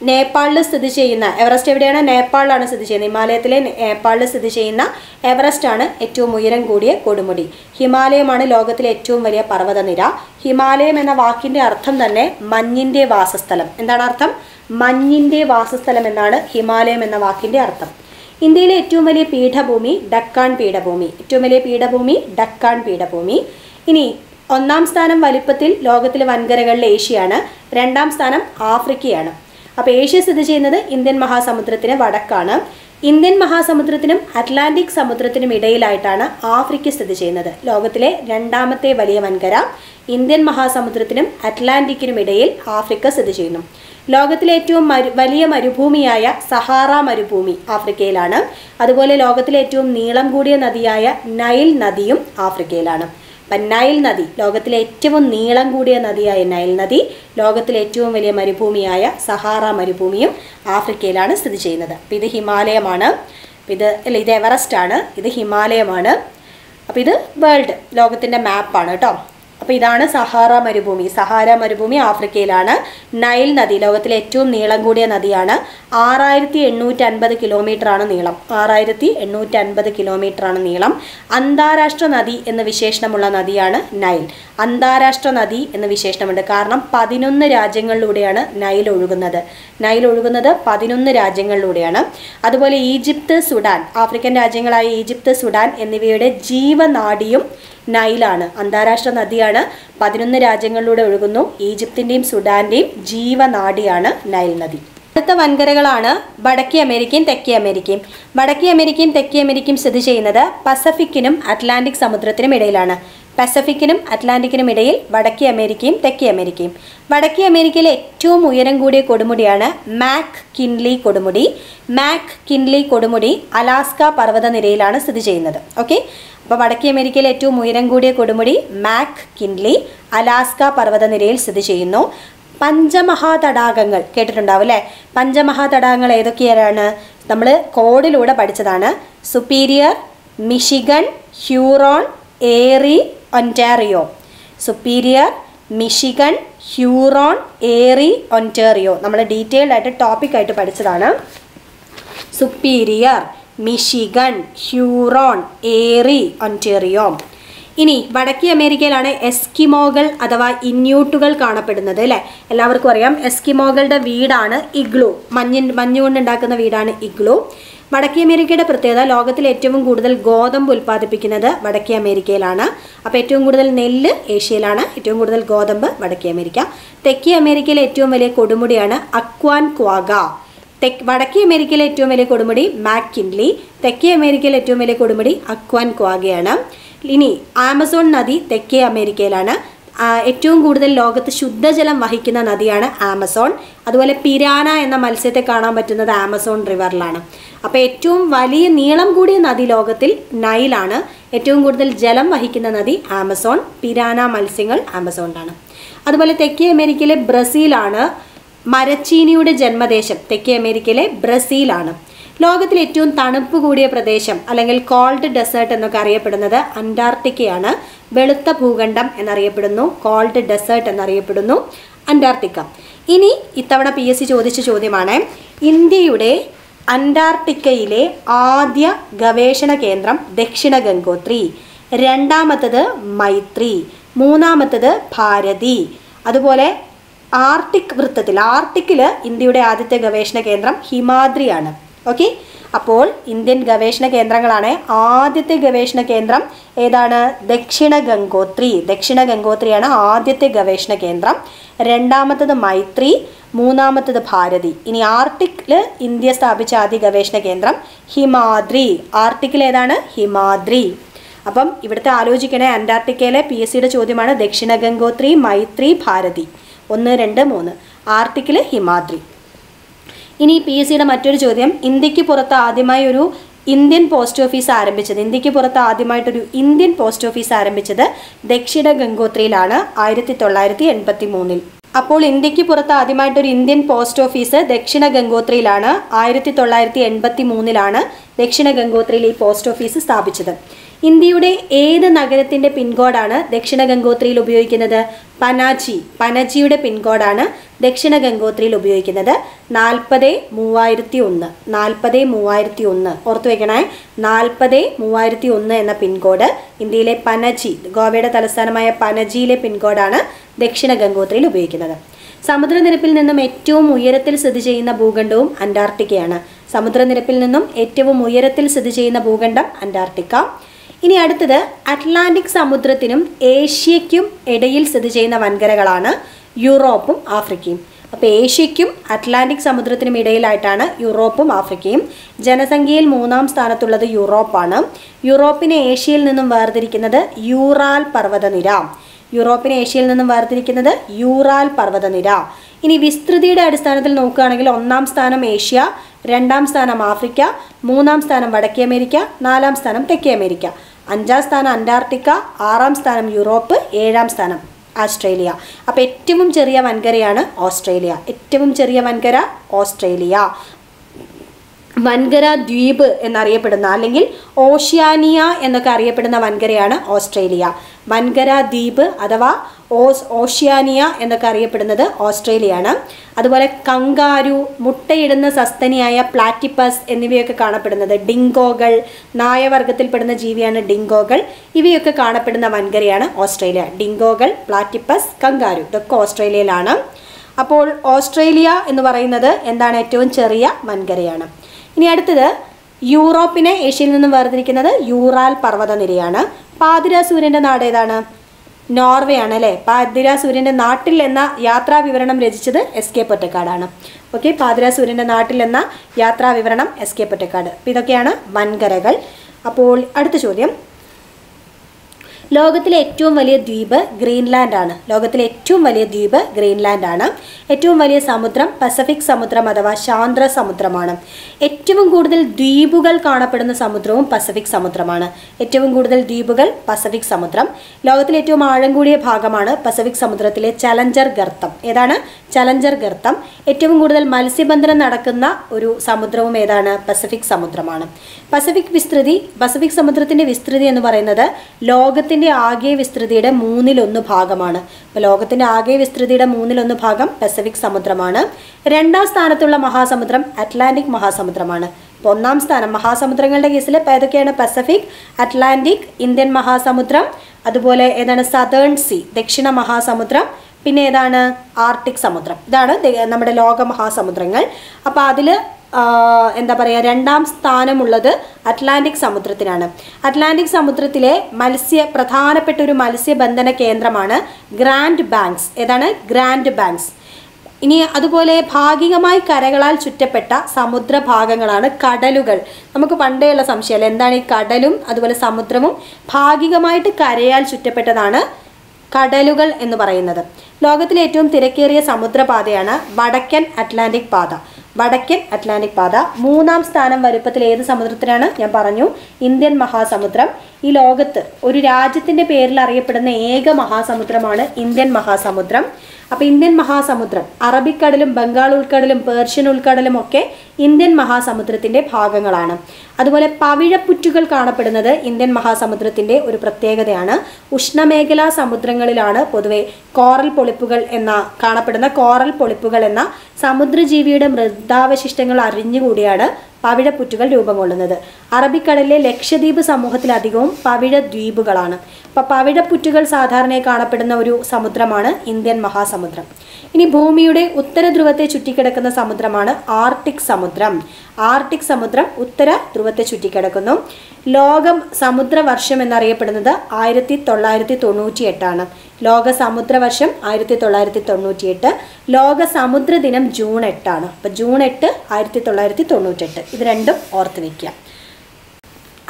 നേപ്പാളിൽ സ്ഥിതി ചെയ്യുന്ന എവറസ്റ്റ് എവിടെയാണ്? നേപ്പാളിലാണ് സ്ഥിതി ചെയ്യുന്നത്. ഹിമാലയത്തിലെ നേപ്പാളിൽ സ്ഥിതി ചെയ്യുന്ന എവറസ്റ്റ് ആണ് ഏറ്റവും ഉയരം കൂടിയ കൊടുമുടി. ഹിമാലയമാണ് ലോകത്തിലെ ഏറ്റവും വലിയ പർവതനിര. ഹിമാലയം എന്ന വാക്കിന്റെ അർത്ഥം തന്നെ മഞ്ഞിന്റെ വാസസ്ഥലം. എന്താണ് അർത്ഥം? മഞ്ഞിന്റെ വാസസ്ഥലം എന്നാണ് ഹിമാലയം എന്ന വാക്കിന്റെ അർത്ഥം. ഇന്ത്യയിലെ ഏറ്റവും വലിയ പീഠഭൂമി ഡക്കാൻ പീഠഭൂമി. ഏറ്റവും വലിയ പീഠഭൂമി ഡക്കാൻ പീഠഭൂമി. ഇനി ഒന്നാം സ്ഥാനം വലിപ്പത്തിൽ ലോകത്തിലെ വൻകരകളിൽ ഏഷ്യയാണ്. രണ്ടാം സ്ഥാനം ആഫ്രിക്കയാണ്. അപ്പോൾ ഏഷ്യ സ്ഥിതി ചെയ്യുന്നത് ഇന്ത്യൻ മഹാസമുദ്രത്തിന് വടക്കാണ്. ഇന്ത്യൻ മഹാസമുദ്രത്തിനും അറ്റ്ലാന്റിക് സമുദ്രത്തിനും ഇടയിലായിട്ടാണ് ആഫ്രിക്ക സ്ഥിതി ചെയ്യുന്നത്. ലോകത്തിലെ രണ്ടാമത്തെ വലിയ വൻകര ഇന്ത്യൻ മഹാസമുദ്രത്തിനും അറ്റ്ലാന്റിക്കിനും ഇടയിൽ ആഫ്രിക്ക സ്ഥിതി ചെയ്യുന്നു. ലോകത്തിലെ ഏറ്റവും വലിയ മരുഭൂമിയായ സഹാറ മരുഭൂമി ആഫ്രിക്കയിലാണ്. അതുപോലെ ലോകത്തിലെ ഏറ്റവും നീളം കൂടിയ നദിയായ നൈൽ നദിയും ആഫ്രിക്കയിലാണ്. നൈൽ നദി ലോകത്തിലെ ഏറ്റവും നീളം കൂടിയ നദിയായ നൈൽ നദി ലോകത്തിലെ ഏറ്റവും വലിയ മരുഭൂമിയായ സഹാറ മരുഭൂമിയും ആഫ്രിക്കയിലാണ് സ്ഥിതി ചെയ്യുന്നത്. അപ്പം ഇത് ഹിമാലയമാണ്. ഇത് അല്ല ഇത് എവറസ്റ്റ് ആണ്. ഇത് ഹിമാലയമാണ്. അപ്പോൾ ഇത് വേൾഡ് ലോകത്തിന്റെ മാപ്പാണ് കേട്ടോ. അപ്പോൾ ഇതാണ് സഹാറ മരുഭൂമി. സഹാര മരുഭൂമി ആഫ്രിക്കയിലാണ്. നൈൽ നദി ലോകത്തിലെ ഏറ്റവും നീളം കൂടിയ നദിയാണ്. ആറായിരത്തി എണ്ണൂറ്റി അൻപത് കിലോമീറ്റർ ആണ് നീളം. ആറായിരത്തി എണ്ണൂറ്റി അൻപത് കിലോമീറ്റർ ആണ് നീളം. അന്താരാഷ്ട്ര നദി എന്ന വിശേഷണമുള്ള നദിയാണ് നൈൽ. അന്താരാഷ്ട്ര നദി എന്ന വിശേഷണമുണ്ട്. കാരണം പതിനൊന്ന് രാജ്യങ്ങളിലൂടെയാണ് നൈൽ ഒഴുകുന്നത്. നൈൽ ഒഴുകുന്നത് പതിനൊന്ന് രാജ്യങ്ങളിലൂടെയാണ്. അതുപോലെ ഈജിപ്ത് സുഡാൻ ആഫ്രിക്കൻ രാജ്യങ്ങളായ ഈജിപ്ത് സുഡാൻ എന്നിവയുടെ ജീവനാഡിയും നൈലാണ്. അന്താരാഷ്ട്ര നദിയാണ്. പതിനൊന്ന് രാജ്യങ്ങളിലൂടെ ഒഴുകുന്നു. ഈജിപ്തിന്റെയും സുഡാന്റെയും ജീവനാഡിയാണ് നൈൽ നദി. അടുത്ത വൻകരകളാണ് വടക്കേ അമേരിക്കയും തെക്കേ അമേരിക്കയും. വടക്കേ അമേരിക്കയും തെക്കേ അമേരിക്കയും സ്ഥിതി ചെയ്യുന്നത് പസഫിക്കിനും അറ്റ്ലാന്റിക് സമുദ്രത്തിനും ഇടയിലാണ്. പസഫിക്കിനും അറ്റ്ലാന്റിക്കിനും ഇടയിൽ വടക്കേ അമേരിക്കയും തെക്കേ അമേരിക്കയും. വടക്കേ അമേരിക്കയിലെ ഏറ്റവും ഉയരം കൂടിയ കൊടുമുടിയാണ് മാക് കിൻലി കൊടുമുടി. മാക് കിൻലി കൊടുമുടി അലാസ്ക പർവതനിരയിലാണ് സ്ഥിതി ചെയ്യുന്നത്. ഓക്കെ? അപ്പോൾ വടക്കേ അമേരിക്കയിലെ ഏറ്റവും ഉയരം കൂടിയ കൊടുമുടി മാക് കിൻലി അലാസ്ക പർവതനിരയിൽ സ്ഥിതി ചെയ്യുന്നു. പഞ്ചമഹാതടാകങ്ങൾ കേട്ടിട്ടുണ്ടാവും അല്ലേ? പഞ്ചമഹാതടാകങ്ങൾ ഏതൊക്കെയാണ്? നമ്മൾ കോഡിലൂടെ പഠിച്ചതാണ്. Superior Michigan Huron Erie Ontario? Superior Michigan Huron Erie Ontario. നമ്മൾ ഡീറ്റെയിൽഡ് ആയിട്ട് ടോപ്പിക് ആയിട്ട് പഠിച്ചതാണ്. സുപ്പീരിയർ മിഷിഗൺ ഹ്യൂറോൺ ഏറി ഒന്റേറിയോ. ഇനി വടക്കേ അമേരിക്കയിലാണ് എസ്കിമോകൾ അഥവാ ഇന്യൂട്ടുകൾ കാണപ്പെടുന്നത് അല്ലേ? എല്ലാവർക്കും അറിയാം എസ്കിമോകളുടെ വീടാണ് ഇഗ്ലു. മഞ്ഞിൻ മഞ്ഞുകൊണ്ടുണ്ടാക്കുന്ന വീടാണ് ഇഗ്ലു. വടക്കേ അമേരിക്കയുടെ പ്രത്യേകത ലോകത്തിൽ ഏറ്റവും കൂടുതൽ ഗോതമ്പ് ഉൽപ്പാദിപ്പിക്കുന്നത് വടക്കേ അമേരിക്കയിലാണ്. അപ്പോൾ ഏറ്റവും കൂടുതൽ നെല്ല് ഏഷ്യയിലാണ് ഏറ്റവും കൂടുതൽ ഗോതമ്പ് വടക്കേ അമേരിക്ക. തെക്കേ അമേരിക്കയിലെ ഏറ്റവും വലിയ കൊടുമുടിയാണ് അക്വാൻ ക്വാഗ തെക്ക് വടക്കേ അമേരിക്കയിലെ ഏറ്റവും വലിയ കൊടുമുടി മാക്കിൻലി. തെക്കേ അമേരിക്കയിലെ ഏറ്റവും വലിയ കൊടുമുടി അക്വാൻ ക്വാഗയാണ് ഇനി ആമസോൺ നദി തെക്കേ അമേരിക്കയിലാണ്. ഏറ്റവും കൂടുതൽ ലോകത്ത് ശുദ്ധജലം വഹിക്കുന്ന നദിയാണ് ആമസോൺ. അതുപോലെ പിരാന എന്ന മത്സ്യത്തെ കാണാൻ പറ്റുന്നത് ആമസോൺ റിവറിലാണ്. അപ്പോൾ ഏറ്റവും വലിയ നീളം കൂടിയ നദി ലോകത്തിൽ നൈലാണ് ഏറ്റവും കൂടുതൽ ജലം വഹിക്കുന്ന നദി ആമസോൺ. പിരാന മത്സ്യങ്ങൾ ആമസോണിലാണ്. അതുപോലെ തെക്കേ അമേരിക്കയിലെ ബ്രസീലാണ്. മരച്ചീനിയുടെ ജന്മദേശം തെക്കേ അമേരിക്കയിലെ ബ്രസീലാണ്. ലോകത്തിൽ ഏറ്റവും തണുപ്പ് കൂടിയ പ്രദേശം അല്ലെങ്കിൽ കോൾഡ് ഡെസേർട്ട് എന്നൊക്കെ അറിയപ്പെടുന്നത് അന്റാർട്ടിക്കയാണ്. വെളുത്ത ഭൂഖണ്ഡം എന്നറിയപ്പെടുന്നു. കോൾഡ് ഡെസേർട്ട് എന്നറിയപ്പെടുന്നു അന്റാർട്ടിക്ക. ഇനി ഇത്തവണ പി എസ് സി ചോദിച്ച ചോദ്യമാണ് ഇന്ത്യയുടെ അന്റാർട്ടിക്കയിലെ ആദ്യ ഗവേഷണ കേന്ദ്രം ദക്ഷിണ ഗംഗോത്രി രണ്ടാമത്തത് മൈത്രി മൂന്നാമത്തത് ഭാരതി. അതുപോലെ ആർട്ടിക് വൃത്തത്തിൽ ആർട്ടിക്കിൽ ഇന്ത്യയുടെ ആദ്യത്തെ ഗവേഷണ കേന്ദ്രം ഹിമാദ്രിയാണ്. ഓക്കെ അപ്പോൾ ഇന്ത്യൻ ഗവേഷണ കേന്ദ്രങ്ങളാണ് ആദ്യത്തെ ഗവേഷണ കേന്ദ്രം ഏതാണ്? ദക്ഷിണ ഗംഗോത്രി. ദക്ഷിണ ഗംഗോത്രിയാണ് ആദ്യത്തെ ഗവേഷണ കേന്ദ്രം. രണ്ടാമത്തത് മൈത്രി മൂന്നാമത്തത് ഭാരതി. ഇനി ആർട്ടിക്കിൽ ഇന്ത്യ സ്ഥാപിച്ച ആദ്യ ഗവേഷണ കേന്ദ്രം ഹിമാദ്രി. ആർട്ടിക്കിൽ ഏതാണ്? ഹിമാദ്രി. അപ്പം ഇവിടുത്തെ ആലോചിക്കണേ അന്റാർട്ടിക്കയിലെ പി എസ് സിയുടെ ചോദ്യമാണ് ദക്ഷിണ ഗംഗോത്രി മൈത്രി ഭാരതി. ഒന്ന് രണ്ട് മൂന്ന്. ആർട്ടിക്കിൽ ഹിമാദ്രി. ഇനി പി എസ് സിയുടെ മറ്റൊരു ചോദ്യം. ഇന്ത്യയ്ക്ക് പുറത്ത് ആദ്യമായി ഒരു ഇന്ത്യൻ പോസ്റ്റ് ഓഫീസ് ആരംഭിച്ചത്. ഇന്ത്യയ്ക്ക് പുറത്ത് ആദ്യമായിട്ടൊരു ഇന്ത്യൻ പോസ്റ്റ് ഓഫീസ് ആരംഭിച്ചത് ദക്ഷിണ ഗംഗോത്രിയിലാണ് ആയിരത്തി തൊള്ളായിരത്തി എൺപത്തി മൂന്നിൽ അപ്പോൾ ഇന്ത്യയ്ക്ക് പുറത്ത് ആദ്യമായിട്ടൊരു ഇന്ത്യൻ പോസ്റ്റ് ഓഫീസ് ദക്ഷിണ ഗംഗോത്രിയിലാണ് ആയിരത്തി തൊള്ളായിരത്തി എൺപത്തി മൂന്നിലാണ് ദക്ഷിണ ഗംഗോത്രിയിൽ ഈ പോസ്റ്റ് ഓഫീസ് സ്ഥാപിച്ചത്. ഇന്ത്യയുടെ ഏത് നഗരത്തിന്റെ പിൻകോഡാണ് ദക്ഷിണ ഗംഗോത്രിയിൽ ഉപയോഗിക്കുന്നത്? പനാജി. പനജിയുടെ പിൻകോഡാണ് ദക്ഷിണ ഗംഗോത്രിയിൽ ഉപയോഗിക്കുന്നത്. നാൽപ്പത് മൂവായിരത്തി ഒന്ന്. നാൽപ്പത് മൂവായിരത്തി ഒന്ന്. ഓർത്തു വയ്ക്കണേ നാൽപ്പത് മൂവായിരത്തി ഒന്ന് എന്ന പിൻകോഡ് ഇന്ത്യയിലെ പനജി ഗോവയുടെ തലസ്ഥാനമായ പനജിയിലെ പിൻകോഡാണ് ദക്ഷിണ ഗംഗോത്രിയിൽ ഉപയോഗിക്കുന്നത്. സമുദ്രനിരപ്പിൽ നിന്നും ഏറ്റവും ഉയരത്തിൽ സ്ഥിതി ചെയ്യുന്ന ഭൂഖണ്ഡവും അന്റാർട്ടിക്കയാണ്. സമുദ്രനിരപ്പിൽ നിന്നും ഏറ്റവും ഉയരത്തിൽ സ്ഥിതി ചെയ്യുന്ന ഭൂഖണ്ഡം അന്റാർട്ടിക്ക. ഇനി അടുത്തത് അറ്റ്ലാന്റിക് സമുദ്രത്തിനും ഏഷ്യയ്ക്കും ഇടയിൽ സ്ഥിതി ചെയ്യുന്ന വൻകരകളാണ് യൂറോപ്പും ആഫ്രിക്കയും. അപ്പോൾ ഏഷ്യയ്ക്കും അറ്റ്ലാന്റിക് സമുദ്രത്തിനും ഇടയിലായിട്ടാണ് യൂറോപ്പും ആഫ്രിക്കയും. ജനസംഖ്യയിൽ മൂന്നാം സ്ഥാനത്തുള്ളത് യൂറോപ്പാണ്. യൂറോപ്പിനെ ഏഷ്യയിൽ നിന്നും വേർതിരിക്കുന്നത് യൂറാൽ പർവതനിര. യൂറോപ്പിനെ ഏഷ്യയിൽ നിന്നും വേർതിരിക്കുന്നത് യൂറാൽ പർവതനിര. ഇനി വിസ്തൃതിയുടെ അടിസ്ഥാനത്തിൽ നോക്കുകയാണെങ്കിൽ ഒന്നാം സ്ഥാനം ഏഷ്യ രണ്ടാം സ്ഥാനം ആഫ്രിക്ക മൂന്നാം സ്ഥാനം വടക്കേ അമേരിക്ക നാലാം സ്ഥാനം തെക്കേ അമേരിക്ക. അഞ്ചാം സ്ഥാനം അന്റാർട്ടിക്ക ആറാം സ്ഥാനം യൂറോപ്പ് ഏഴാം സ്ഥാനം ഓസ്ട്രേലിയ അപ്പോൾ ഏറ്റവും ചെറിയ വൻകരയാണ് ഓസ്ട്രേലിയ. ഏറ്റവും ചെറിയ വൻകര ഓസ്ട്രേലിയ. വൻകര ദ്വീപ് എന്നറിയപ്പെടുന്ന അല്ലെങ്കിൽ ഓഷ്യാനിയ എന്നൊക്കെ അറിയപ്പെടുന്ന വൻകരയാണ് ഓസ്ട്രേലിയ. വൻകര ദ്വീപ് അഥവാ ഓസ് ഓഷ്യാനിയ എന്നൊക്കെ അറിയപ്പെടുന്നത് ഓസ്ട്രേലിയയാണ്. അതുപോലെ കങ്കാരു മുട്ടയിടുന്ന സസ്തനിയായ പ്ലാറ്റിപ്പസ് എന്നിവയൊക്കെ കാണപ്പെടുന്നത് ഡിങ്കോകൾ നായവർഗത്തിൽപ്പെടുന്ന ജീവിയാണ് ഡിങ്കോകൾ. ഇവയൊക്കെ കാണപ്പെടുന്ന വൻകരയാണ് ഓസ്ട്രേലിയ. ഡിങ്കോകൾ പ്ലാറ്റിപ്പസ് കങ്കാരു ഇതൊക്കെ ഓസ്ട്രേലിയയിലാണ്. അപ്പോൾ ഓസ്ട്രേലിയ എന്ന് പറയുന്നത് എന്താണ്? ഏറ്റവും ചെറിയ വൻകരയാണ്. ഇനി അടുത്തത് യൂറോപ്പിനെ ഏഷ്യയിൽ നിന്നും വേർതിരിക്കുന്നത് യൂറാൽ പർവതനിരയാണ്. നിരയാണ് സൂര്യന്റെ നാട് ഏതാണ്? നോർവേ ആണ് അല്ലേ? പാതിരാസൂര്യന്റെ നാട്ടിൽ എന്ന യാത്രാ വിവരണം രചിച്ചത് എസ് കെ പൊറ്റക്കാടാണ്. ഓക്കെ പാതിരാസൂര്യന്റെ നാട്ടിൽ എന്ന യാത്രാ വിവരണം എസ് കെ പൊറ്റക്കാട്. അപ്പോൾ ഇതൊക്കെയാണ് വൻകരകൾ. അപ്പോൾ അടുത്ത ചോദ്യം. ലോകത്തിലെ ഏറ്റവും വലിയ ദ്വീപ് ഗ്രീൻലാൻഡ് ആണ് ലോകത്തിലെ ഏറ്റവും വലിയ ദ്വീപ് ഗ്രീൻലാൻഡ് ആണ് ഏറ്റവും വലിയ സമുദ്രം പസഫിക് സമുദ്രം അഥവാ ശാന്ത്ര സമുദ്രമാണ്. ഏറ്റവും കൂടുതൽ ദ്വീപുകൾ കാണപ്പെടുന്ന സമുദ്രവും പസഫിക് സമുദ്രമാണ്. ഏറ്റവും കൂടുതൽ ദ്വീപുകൾ പസഫിക് സമുദ്രം. ലോകത്തിലെ ഏറ്റവും ആഴം കൂടിയ ഭാഗമാണ് പസഫിക് സമുദ്രത്തിലെ ചലഞ്ചർ ഗർത്തം. ഏതാണ്? ചലഞ്ചർ ഗർത്തം. ഏറ്റവും കൂടുതൽ മത്സ്യബന്ധനം നടക്കുന്ന ഒരു സമുദ്രവും ഏതാണ്? പസഫിക് സമുദ്രമാണ്. പസഫിക് വിസ്തൃതി പസഫിക് സമുദ്രത്തിന്റെ വിസ്തൃതി എന്ന് പറയുന്നത് ലോകത്തിന്റെ ആകെ വിസ്തൃതിയുടെ മൂന്നിലൊന്ന് ഭാഗമാണ്. അപ്പോൾ ലോകത്തിന്റെ ആകെ വിസ്തൃതിയുടെ മൂന്നിലൊന്ന് ഭാഗം പസഫിക് സമുദ്രമാണ്. രണ്ടാം സ്ഥാനത്തുള്ള മഹാസമുദ്രം അറ്റ്ലാന്റിക് മഹാസമുദ്രമാണ്. ഇപ്പോൾ ഒന്നാം സ്ഥാനം മഹാസമുദ്രങ്ങളുടെ കേസിൽ ഇപ്പോൾ ഏതൊക്കെയാണ് പസഫിക് അറ്റ്ലാന്റിക് ഇന്ത്യൻ മഹാസമുദ്രം അതുപോലെ ഏതാണ് സതേൺ സി ദക്ഷിണ മഹാസമുദ്രം പിന്നെ ഏതാണ് ആർട്ടിക് സമുദ്രം. ഇതാണ് നമ്മുടെ ലോക മഹാസമുദ്രങ്ങൾ. അപ്പോൾ അതിൽ എന്താ പറയുക രണ്ടാം സ്ഥാനമുള്ളത് അറ്റ്ലാന്റിക് സമുദ്രത്തിനാണ്. അറ്റ്ലാന്റിക് സമുദ്രത്തിലെ മത്സ്യ പ്രധാനപ്പെട്ട ഒരു മത്സ്യബന്ധന കേന്ദ്രമാണ് ഗ്രാൻഡ് ബാങ്ക്സ്. ഏതാണ്? Grand Banks. ഇനി അതുപോലെ ഭാഗികമായി കരകളാൽ ചുറ്റപ്പെട്ട സമുദ്രഭാഗങ്ങളാണ് കടലുകൾ. നമുക്ക് പണ്ടേയുള്ള സംശയമല്ല എന്താണ് ഈ കടലും അതുപോലെ സമുദ്രവും? ഭാഗികമായിട്ട് കരയാൽ ചുറ്റപ്പെട്ടതാണ് കടലുകൾ എന്ന് പറയുന്നത്. ലോകത്തിലെ ഏറ്റവും തിരക്കേറിയ സമുദ്രപാതയാണ് വടക്കൻ അറ്റ്ലാന്റിക് പാത. വടക്കൻ അറ്റ്ലാന്റിക് പാത മൂന്നാം സ്ഥാനം വലുപ്പത്തിൽ ഏത് സമുദ്രത്തിനാണ് ഞാൻ പറഞ്ഞു ഇന്ത്യൻ മഹാസമുദ്രം. ഈ ലോകത്ത് ഒരു രാജ്യത്തിന്റെ പേരിൽ അറിയപ്പെടുന്ന ഏക മഹാസമുദ്രമാണ് ഇന്ത്യൻ മഹാസമുദ്രം. അപ്പോൾ ഇന്ത്യൻ മഹാസമുദ്രം അറബിക്കടലും ബംഗാൾ ഉൾക്കടലും പേർഷ്യൻ ഉൾക്കടലും ഒക്കെ ഇന്ത്യൻ മഹാസമുദ്രത്തിന്റെ ഭാഗങ്ങളാണ്. അതുപോലെ പവിഴപ്പുറ്റുകൾ കാണപ്പെടുന്നത് ഇന്ത്യൻ മഹാസമുദ്രത്തിന്റെ ഒരു പ്രത്യേകതയാണ്. ഉഷ്ണമേഖലാ സമുദ്രങ്ങളിലാണ് പൊതുവെ കോറൽ പൊളിപ്പുകൾ എന്ന കാണപ്പെടുന്ന കോറൽ പൊളിപ്പുകൾ എന്ന സമുദ്രജീവിയുടെ മൃതാവശിഷ്ടങ്ങൾ അറിഞ്ഞുകൂടിയാണ് പവിഴപ്പുറ്റുകൾ രൂപം കൊള്ളുന്നത്. അറബിക്കടലിലെ ലക്ഷദ്വീപ് സമൂഹത്തിലധികവും പവിഴ ദ്വീപുകളാണ് അപ്പോൾ പവിഴപ്പുറ്റുകൾ സാധാരണയായി കാണപ്പെടുന്ന ഒരു സമുദ്രമാണ് ഇന്ത്യൻ മഹാസമുദ്രം. ഇനി ഭൂമിയുടെ ഉത്തര ധ്രുവത്തെ ചുറ്റിക്കിടക്കുന്ന സമുദ്രമാണ് ആർട്ടിക് സമുദ്രം. ആർട്ടിക് സമുദ്രം ഉത്തര ധ്രുവത്തെ ചുറ്റിക്കിടക്കുന്നു. ലോകം സമുദ്രവർഷം എന്നറിയപ്പെടുന്നത് ആയിരത്തി തൊള്ളായിരത്തി തൊണ്ണൂറ്റി എട്ടാണ് ലോക സമുദ്രവർഷം ആയിരത്തി തൊള്ളായിരത്തി തൊണ്ണൂറ്റി എട്ട് ലോക സമുദ്ര ദിനം ജൂൺ എട്ടാണ്. അപ്പോൾ ജൂൺ എട്ട് ആയിരത്തി തൊള്ളായിരത്തി തൊണ്ണൂറ്റെട്ട് ഇത് രണ്ടും ഓർത്ത് വയ്ക്കുക.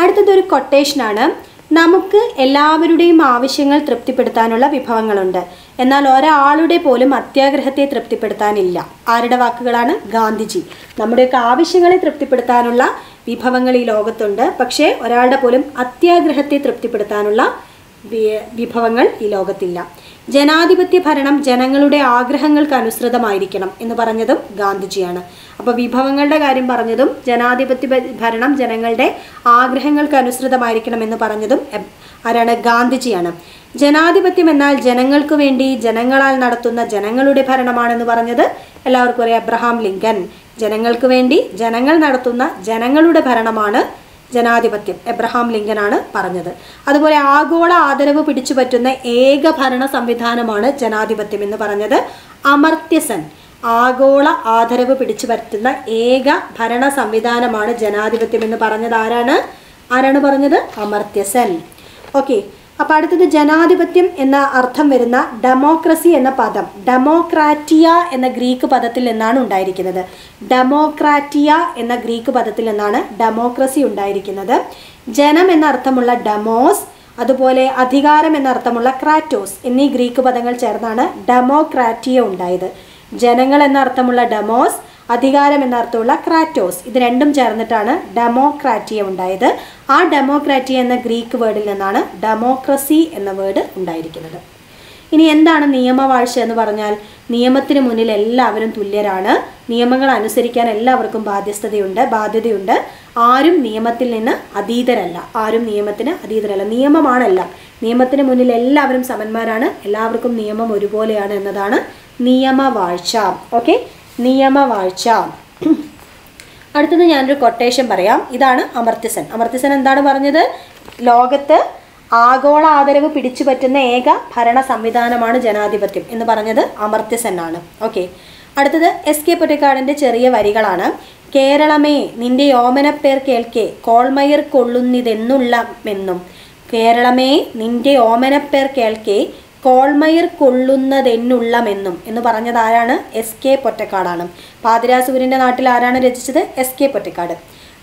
അടുത്തതൊരു കൊട്ടേഷനാണ് നമുക്ക് എല്ലാവരുടെയും ആവശ്യങ്ങൾ തൃപ്തിപ്പെടുത്താനുള്ള വിഭവങ്ങളുണ്ട്. എന്നാൽ ഒരാളുടെ പോലും അത്യാഗ്രഹത്തെ തൃപ്തിപ്പെടുത്താനില്ല. ആരുടെ വാക്കുകളാണ്? ഗാന്ധിജി. നമ്മുടെയൊക്കെ ആവശ്യങ്ങളെ തൃപ്തിപ്പെടുത്താനുള്ള വിഭവങ്ങൾ ഈ ലോകത്തുണ്ട്. പക്ഷേ ഒരാളുടെ പോലും അത്യാഗ്രഹത്തെ തൃപ്തിപ്പെടുത്താനുള്ള വിഭവങ്ങൾ ഈ ലോകത്തില്ല. ജനാധിപത്യ ഭരണം ജനങ്ങളുടെ ആഗ്രഹങ്ങൾക്ക് അനുസൃതമായിരിക്കണം എന്ന് പറഞ്ഞതും ഗാന്ധിജിയാണ്. അപ്പോൾ വിഭവങ്ങളുടെ കാര്യം പറഞ്ഞതും ജനാധിപത്യ ഭരണം ജനങ്ങളുടെ ആഗ്രഹങ്ങൾക്ക് അനുസൃതമായിരിക്കണം എന്ന് പറഞ്ഞതും ആരാണ്? ഗാന്ധിജിയാണ്. ജനാധിപത്യം എന്നാൽ ജനങ്ങൾക്ക് വേണ്ടി ജനങ്ങളാൽ നടത്തുന്ന ജനങ്ങളുടെ ഭരണമാണെന്ന് പറഞ്ഞത് എല്ലാവർക്കും അറിയാം. Abraham Lincoln. ജനങ്ങൾക്ക് വേണ്ടി ജനങ്ങൾ നടത്തുന്ന ജനങ്ങളുടെ ഭരണമാണ് ജനാധിപത്യം എബ്രഹാം ലിങ്കനാണ് പറഞ്ഞത്. അതുപോലെ ആഗോള ആദരവ് പിടിച്ചു പറ്റുന്ന ഏക ഭരണ സംവിധാനമാണ് ജനാധിപത്യം എന്ന് പറഞ്ഞത് അമർത്യസൻ. ആഗോള ആദരവ് പിടിച്ചു പറ്റുന്ന ഏക ഭരണ സംവിധാനമാണ് ജനാധിപത്യം എന്ന് പറഞ്ഞത് ആരാണ്? ആരാണ് പറഞ്ഞത്? അമർത്യസൻ. ഓക്കെ. അപ്പൊ അടുത്തത് ജനാധിപത്യം എന്ന അർത്ഥം വരുന്ന ഡെമോക്രസി എന്ന പദം. ഡെമോക്രാറ്റിയ എന്ന ഗ്രീക്ക് പദത്തിൽ നിന്നാണ് ഉണ്ടായിരിക്കുന്നത്. ഡെമോക്രാറ്റിയ എന്ന ഗ്രീക്ക് പദത്തിൽ നിന്നാണ് ഡെമോക്രസി ഉണ്ടായിരിക്കുന്നത്. ജനം എന്ന അർത്ഥമുള്ള ഡെമോസ് അതുപോലെ അധികാരം എന്ന അർത്ഥമുള്ള ക്രാറ്റോസ് എന്നീ ഗ്രീക്ക് പദങ്ങൾ ചേർന്നാണ് ഡെമോക്രാറ്റിയ ഉണ്ടായത്. ജനങ്ങൾ എന്ന അർത്ഥമുള്ള ഡെമോസ് അധികാരം എന്നർത്ഥമുള്ള ക്രാറ്റോസ്. ഇത് രണ്ടും ചേർന്നിട്ടാണ് ഡെമോക്രാറ്റിയ ഉണ്ടായത്. ആ ഡെമോക്രാറ്റിയ എന്ന ഗ്രീക്ക് വേർഡിൽ നിന്നാണ് ഡെമോക്രസി എന്ന വേർഡ് ഉണ്ടായിരിക്കുന്നത്. ഇനി എന്താണ് നിയമവാഴ്ച എന്ന് പറഞ്ഞാൽ? നിയമത്തിന് മുന്നിൽ എല്ലാവരും തുല്യരാണ്. നിയമങ്ങൾ അനുസരിക്കാൻ എല്ലാവർക്കും ബാധ്യസ്ഥതയുണ്ട് ബാധ്യതയുണ്ട്. ആരും നിയമത്തിൽ നിന്ന് അതീതരല്ല. ആരും നിയമത്തിന് അതീതരല്ല. നിയമമാണല്ല. നിയമത്തിന് മുന്നിൽ എല്ലാവരും സമന്മാരാണ്. എല്ലാവർക്കും നിയമം ഒരുപോലെയാണ് എന്നതാണ് നിയമവാഴ്ച. ഓക്കെ? നിയമവാഴ്ച. അടുത്തത് ഞാനൊരു കൊട്ടേഷൻ പറയാം. ഇതാണ് അമർത്യസൻ. അമർത്യസൻ എന്താണ് പറഞ്ഞത്? ലോകത്ത് ആഗോള ആദരവ് പിടിച്ചു പറ്റുന്ന ഏക ഭരണ സംവിധാനമാണ് ജനാധിപത്യം എന്ന് പറഞ്ഞത് അമർത്യസൻ ആണ്. ഓക്കെ അടുത്തത് എസ് കെ പൊറ്റക്കാടിന്റെ ചെറിയ വരികളാണ്. കേരളമേ നിന്റെ ഓമനപ്പേർ കേൾക്കെ കോൾമയർ കൊള്ളുന്നിതെന്നുള്ള എന്നും കേരളമേ നിന്റെ ഓമനപ്പേർ കേൾക്കെ കോൾമയർ കൊള്ളുന്നതെന്നുള്ളമെന്നും എന്ന് പറഞ്ഞത് ആരാണ് എസ് കെ പൊറ്റക്കാടാണ്. പാതിരാസൂര്യന്റെ നാട്ടിൽ ആരാണ് രചിച്ചത്? S K Pottekkatt.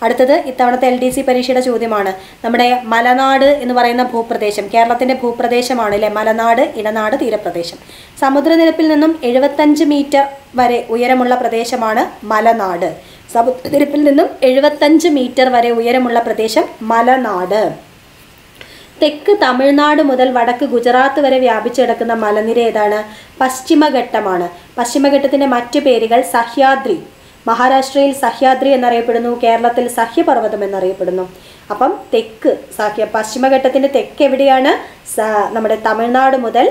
അടുത്തത് ഇത്തവണത്തെ എൽ ഡി സി പരീക്ഷയുടെ ചോദ്യമാണ്. നമ്മുടെ മലനാട് എന്ന് പറയുന്ന ഭൂപ്രദേശം കേരളത്തിന്റെ ഭൂപ്രദേശമാണ് അല്ലേ? മലനാട് ഇടനാട് തീരപ്രദേശം. സമുദ്രനിരപ്പിൽ നിന്നും എഴുപത്തഞ്ച് മീറ്റർ വരെ ഉയരമുള്ള പ്രദേശമാണ് മലനാട്. സമുദ്രനിരപ്പിൽ നിന്നും എഴുപത്തഞ്ച് മീറ്റർ വരെ ഉയരമുള്ള പ്രദേശം മലനാട്. തെക്ക് തമിഴ്നാട് മുതൽ വടക്ക് ഗുജറാത്ത് വരെ വ്യാപിച്ചു കിടക്കുന്ന മലനിര ഏതാണ്? പശ്ചിമഘട്ടമാണ്. പശ്ചിമഘട്ടത്തിന്റെ മറ്റു പേരുകൾ സഹ്യാദ്രി. മഹാരാഷ്ട്രയിൽ സഹ്യാദ്രി എന്നറിയപ്പെടുന്നു കേരളത്തിൽ സഹ്യപർവതം എന്നറിയപ്പെടുന്നു. അപ്പം തെക്ക് സഹ്യ പശ്ചിമഘട്ടത്തിന്റെ തെക്ക് എവിടെയാണ്? നമ്മുടെ തമിഴ്നാട് മുതൽ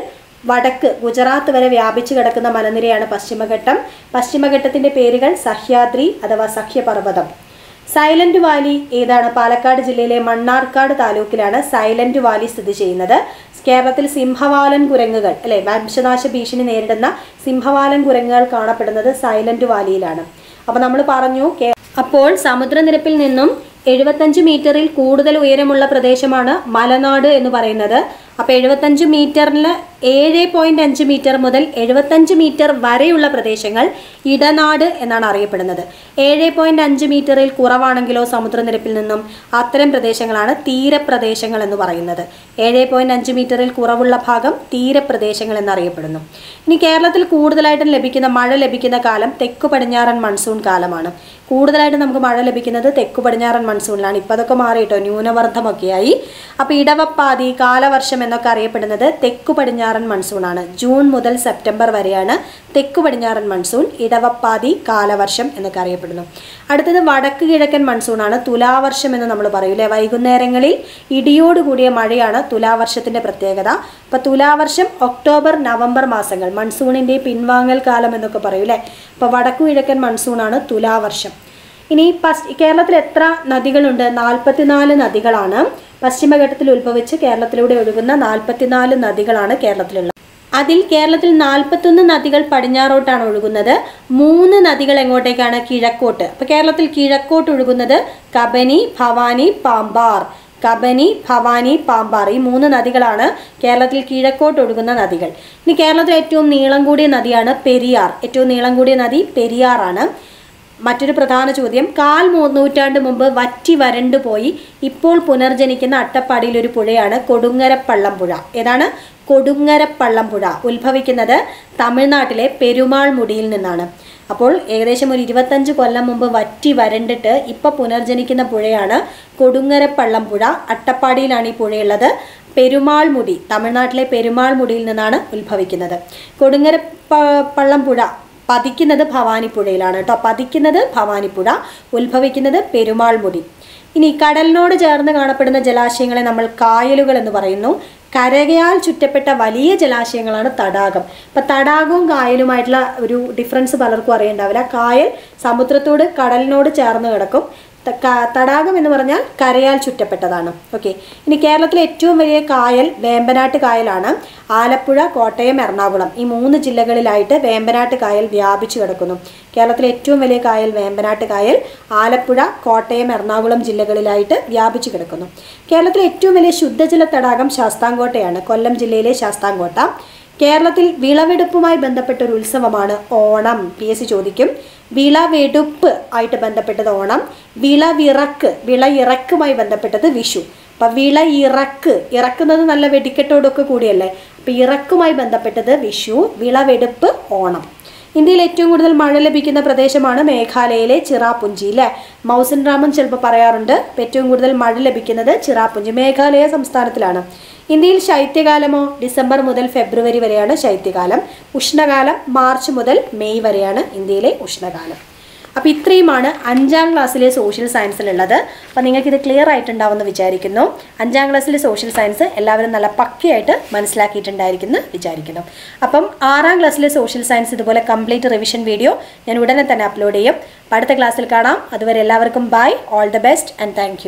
വടക്ക് ഗുജറാത്ത് വരെ വ്യാപിച്ചു കിടക്കുന്ന മലനിരയാണ് പശ്ചിമഘട്ടം. പശ്ചിമഘട്ടത്തിന്റെ പേരുകൾ സഹ്യാദ്രി അഥവാ സഹ്യപർവതം. സൈലന്റ് വാലി ഏതാണ് പാലക്കാട് ജില്ലയിലെ മണ്ണാർക്കാട് താലൂക്കിലാണ് സൈലന്റ് വാലി സ്ഥിതി ചെയ്യുന്നത്? കേരളത്തിൽ സിംഹവാലൻ കുരങ്ങുകൾ അല്ലെ വംശനാശ ഭീഷണി നേരിടുന്ന സിംഹവാലൻ കുരങ്ങുകൾ കാണപ്പെടുന്നത് സൈലന്റ് വാലിയിലാണ്. അപ്പൊ നമ്മൾ പറഞ്ഞു അപ്പോൾ സമുദ്രനിരപ്പിൽ നിന്നും എഴുപത്തഞ്ച് മീറ്ററിൽ കൂടുതൽ ഉയരമുള്ള പ്രദേശമാണ് മലനാട് എന്ന് പറയുന്നത്. അപ്പോൾ എഴുപത്തഞ്ച് മീറ്ററിൽ ഏഴ് പോയിന്റ് അഞ്ച് മീറ്റർ മുതൽ എഴുപത്തഞ്ച് മീറ്റർ വരെയുള്ള പ്രദേശങ്ങൾ ഇടനാട് എന്നാണ് അറിയപ്പെടുന്നത്. ഏഴ് പോയിന്റ് അഞ്ച് മീറ്ററിൽ കുറവാണെങ്കിലോ സമുദ്രനിരപ്പിൽ നിന്നും അത്തരം പ്രദേശങ്ങളാണ് തീരപ്രദേശങ്ങൾ എന്ന് പറയുന്നത്. ഏഴ് പോയിന്റ് അഞ്ച് മീറ്ററിൽ കുറവുള്ള ഭാഗം തീരപ്രദേശങ്ങൾ എന്നറിയപ്പെടുന്നു. ഇനി കേരളത്തിൽ കൂടുതലായിട്ടും ലഭിക്കുന്ന മഴ ലഭിക്കുന്ന കാലം തെക്കു പടിഞ്ഞാറൻ മൺസൂൺ കാലമാണ്. കൂടുതലായിട്ട് നമുക്ക് മഴ ലഭിക്കുന്നത് തെക്കു പടിഞ്ഞാറൻ മൺസൂണിലാണ് ഇപ്പോൾ അതൊക്കെ മാറിയിട്ടോ? ന്യൂനമർദ്ദമൊക്കെയായി. അപ്പോൾ ഇടവപ്പാതി കാലവർഷം എന്നൊക്കെ അറിയപ്പെടുന്നത് തെക്കു പടിഞ്ഞാറൻ മൺസൂണാണ്. ജൂൺ മുതൽ സെപ്റ്റംബർ വരെയാണ് തെക്കു പടിഞ്ഞാറൻ മൺസൂൺ ഇടവപ്പാതി കാലവർഷം എന്നൊക്കെ അറിയപ്പെടുന്നു. അടുത്തത് വടക്ക് കിഴക്കൻ മൺസൂണാണ് തുലാവർഷം എന്ന് നമ്മൾ പറയൂലേ വൈകുന്നേരങ്ങളിൽ ഇടിയോട് കൂടിയ മഴയാണ് തുലാവർഷത്തിന്റെ പ്രത്യേകത. അപ്പോൾ തുലാവർഷം ഒക്ടോബർ നവംബർ മാസങ്ങൾ മൺസൂണിന്റെ പിൻവാങ്ങൽ കാലം എന്നൊക്കെ പറയൂലേ അപ്പോൾ വടക്കു കിഴക്കൻ മൺസൂണാണ് തുലാവർഷം. ഇനി കേരളത്തിൽ എത്ര നദികളുണ്ട്? നാൽപ്പത്തിനാല് നദികളാണ്. പശ്ചിമഘട്ടത്തിൽ ഉത്ഭവിച്ച് കേരളത്തിലൂടെ ഒഴുകുന്ന നാൽപ്പത്തിനാല് നദികളാണ് കേരളത്തിലുള്ളത് അതിൽ കേരളത്തിൽ നാൽപ്പത്തൊന്ന് നദികൾ പടിഞ്ഞാറോട്ടാണ് ഒഴുകുന്നത്. മൂന്ന് നദികൾ എങ്ങോട്ടേക്കാണ്? കിഴക്കോട്ട്. അപ്പോൾ കേരളത്തിൽ കിഴക്കോട്ട് ഒഴുകുന്നത് കബനി ഭവാനി പാമ്പാർ. കബനി ഭവാനി പാമ്പാർ. ഈ മൂന്ന് നദികളാണ് കേരളത്തിൽ കിഴക്കോട്ട് ഒഴുകുന്ന നദികൾ. ഇനി കേരളത്തിൽ ഏറ്റവും നീളം കൂടിയ നദിയാണ് പെരിയാർ. ഏറ്റവും നീളം കൂടിയ നദി പെരിയാറാണ്. മറ്റൊരു പ്രധാന ചോദ്യം. കാൽ നൂറ്റാണ്ട് മുമ്പ് വറ്റി വരണ്ടു പോയി. ഇപ്പോൾ പുനർജനിക്കുന്ന അട്ടപ്പാടിയിൽ ഒരു പുഴയാണ് കൊടുങ്ങരപ്പള്ളം പുഴ ഏതാണ്? കൊടുങ്ങരപ്പള്ളം പുഴ ഉത്ഭവിക്കുന്നത് തമിഴ്നാട്ടിലെ പെരുമാൾ മുടിയിൽ നിന്നാണ്. അപ്പോൾ ഏകദേശം ഒരു ഇരുപത്തഞ്ച് കൊല്ലം മുമ്പ് വറ്റി വരണ്ടിട്ട് ഇപ്പോൾ പുനർജനിക്കുന്ന പുഴയാണ് കൊടുങ്ങരപ്പള്ളം പുഴ അട്ടപ്പാടിയിലാണ് ഈ പുഴയുള്ളത്. പെരുമാൾ മുടി തമിഴ്നാട്ടിലെ പെരുമാൾ മുടിയിൽ നിന്നാണ് ഉത്ഭവിക്കുന്നത്. കൊടുങ്ങര പള്ളം പുഴ പതിക്കുന്നത് ഭവാനിപ്പുഴയിലാണ് കേട്ടോ പതിക്കുന്നത് ഭവാനിപ്പുഴ ഉത്ഭവിക്കുന്നത് പെരുമാൾ മുടി ഇനി കടലിനോട് ചേർന്ന് കാണപ്പെടുന്ന ജലാശയങ്ങളെ നമ്മൾ കായലുകൾ എന്ന് പറയുന്നു. കരകയാൽ ചുറ്റപ്പെട്ട വലിയ ജലാശയങ്ങളാണ് തടാകം. അപ്പം തടാകവും കായലുമായിട്ടുള്ള ഒരു ഡിഫറൻസ് പലർക്കും അറിയണ്ടാവില്ല. കായൽ സമുദ്രത്തോട് കടലിനോട് ചേർന്ന് കിടക്കും. തടാകം എന്ന് പറഞ്ഞാൽ കരയാൽ ചുറ്റപ്പെട്ടതാണ്. ഓക്കെ ഇനി കേരളത്തിലെ ഏറ്റവും വലിയ കായൽ വേമ്പനാട്ട് കായലാണ്. ആലപ്പുഴ കോട്ടയം എറണാകുളം ഈ മൂന്ന് ജില്ലകളിലായിട്ട് വേമ്പനാട്ട് കായൽ വ്യാപിച്ചു കിടക്കുന്നു. കേരളത്തിലെ ഏറ്റവും വലിയ കായൽ വേമ്പനാട്ട് കായൽ ആലപ്പുഴ കോട്ടയം എറണാകുളം ജില്ലകളിലായിട്ട് വ്യാപിച്ചു കിടക്കുന്നു. കേരളത്തിലെ ഏറ്റവും വലിയ ശുദ്ധജല തടാകം ശാസ്താംകോട്ടയാണ്. കൊല്ലം ജില്ലയിലെ ശാസ്താംകോട്ട. കേരളത്തിൽ വിളവെടുപ്പുമായി ബന്ധപ്പെട്ട ഒരു ഉത്സവമാണ് ഓണം. പി എസ് ചോദിക്കും. വിളവെടുപ്പ് ആയിട്ട് ബന്ധപ്പെട്ടത് ഓണം വിളവിറക്ക് വിളയിറക്കുമായി ബന്ധപ്പെട്ടത് വിഷു. അപ്പം വിള ഇറക്ക് ഇറക്കുന്നത് നല്ല വെടിക്കെട്ടോടൊക്കെ കൂടിയല്ലേ? അപ്പം ഇറക്കുമായി ബന്ധപ്പെട്ടത് വിഷു വിളവെടുപ്പ് ഓണം. ഇന്ത്യയിൽ ഏറ്റവും കൂടുതൽ മഴ ലഭിക്കുന്ന പ്രദേശമാണ് മേഘാലയയിലെ ചിറാപുഞ്ചി അല്ലേ മൗസൻ രാമൻ ചിലപ്പോൾ പറയാറുണ്ട് ഏറ്റവും കൂടുതൽ മഴ ലഭിക്കുന്നത് ചിറാപുഞ്ചി മേഘാലയ സംസ്ഥാനത്തിലാണ്. ഇന്ത്യയിൽ ശൈത്യകാലമോ ഡിസംബർ മുതൽ ഫെബ്രുവരി വരെയാണ് ശൈത്യകാലം. ഉഷ്ണകാലം മാർച്ച് മുതൽ മെയ് വരെയാണ് ഇന്ത്യയിലെ ഉഷ്ണകാലം. അപ്പോൾ ഇത്രയുമാണ് അഞ്ചാം ക്ലാസ്സിലെ സോഷ്യൽ സയൻസിലുള്ളത് അപ്പോൾ നിങ്ങൾക്കിത് ക്ലിയർ ആയിട്ടുണ്ടാവുമെന്ന് വിചാരിക്കുന്നു. അഞ്ചാം ക്ലാസ്സിലെ സോഷ്യൽ സയൻസ് എല്ലാവരും നല്ല പക്കയായിട്ട് മനസ്സിലാക്കിയിട്ടുണ്ടായിരിക്കുന്നു വിചാരിക്കുന്നു. അപ്പം ആറാം ക്ലാസ്സിലെ സോഷ്യൽ സയൻസ് ഇതുപോലെ കംപ്ലീറ്റ് റിവിഷൻ വീഡിയോ ഞാൻ ഉടനെ തന്നെ അപ്ലോഡ് ചെയ്യും. അടുത്ത ക്ലാസ്സിൽ കാണാം. അതുവരെ എല്ലാവർക്കും bye all the best and thank